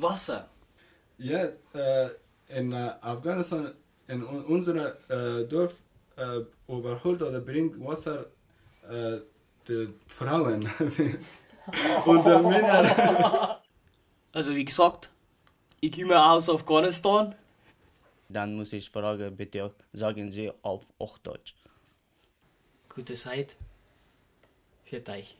Wasser. Ja, äh, in äh, Afghanistan, in un unserem äh, Dorf, äh, überholt oder bringt Wasser äh, die Frauen und die Männer. Also wie gesagt, ich komme aus Afghanistan. Dann muss ich fragen, bitte sagen Sie auf Hochdeutsch. Gute Zeit. Für dich.